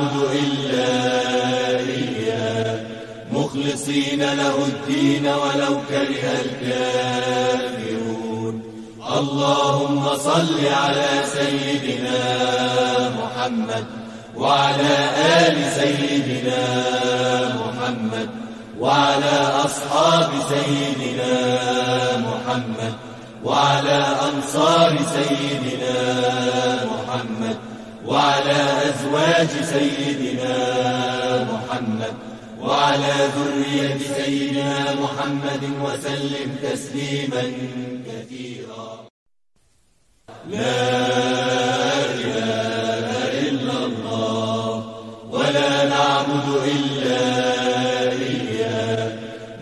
نعبد إلا إياه. مخلصين له الدين ولو كره الكافرون. اللهم صل على سيدنا محمد وعلى آل سيدنا محمد وعلى أصحاب سيدنا محمد وعلى أنصار سيدنا محمد. وعلى أزواج سيدنا محمد وعلى ذرية سيدنا محمد وسلم تسليما كثيرا. لا إله إلا الله ولا نعبد إلا إياه.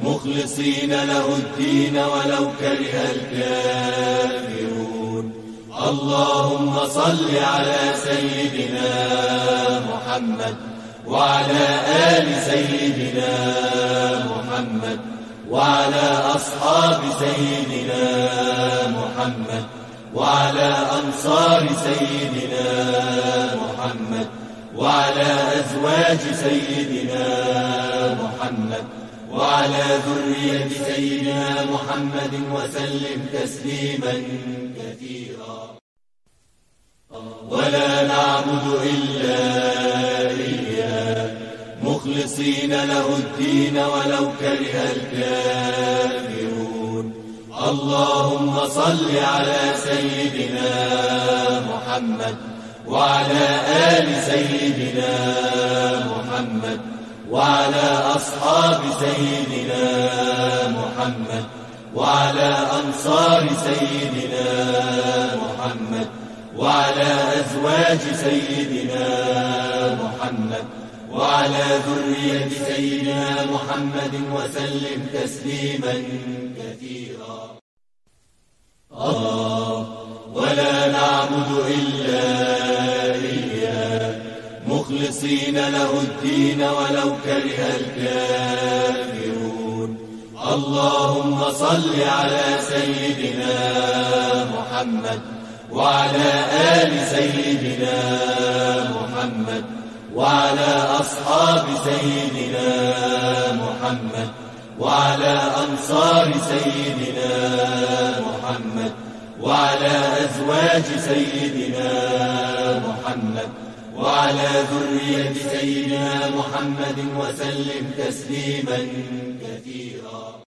مخلصين له الدين ولو كره الكافرون. اللهم صل على سيدنا محمد وعلى آل سيدنا محمد وعلى أصحاب سيدنا محمد وعلى أنصار سيدنا محمد وعلى أزواج سيدنا محمد وعلى ذرية سيدنا محمد وسلم تسليما كثيرا. ولا نعبد إلا إياه. مخلصين له الدين ولو كره الكافرون. اللهم صل على سيدنا محمد وعلى آل سيدنا محمد وعلى أصحاب سيدنا محمد وعلى أنصار سيدنا محمد وعلى أزواج سيدنا محمد وعلى ذرية سيدنا محمد وسلم تسليما كثيرا. الله ولا نعبد إلا مخلصين له الدين ولو كره الكافرون. اللهم صل على سيدنا محمد وعلى آل سيدنا محمد وعلى أصحاب سيدنا محمد وعلى أنصار سيدنا محمد وعلى أزواج سيدنا محمد وعلى ذرية سيدنا محمد وسلم تسليما كثيرا.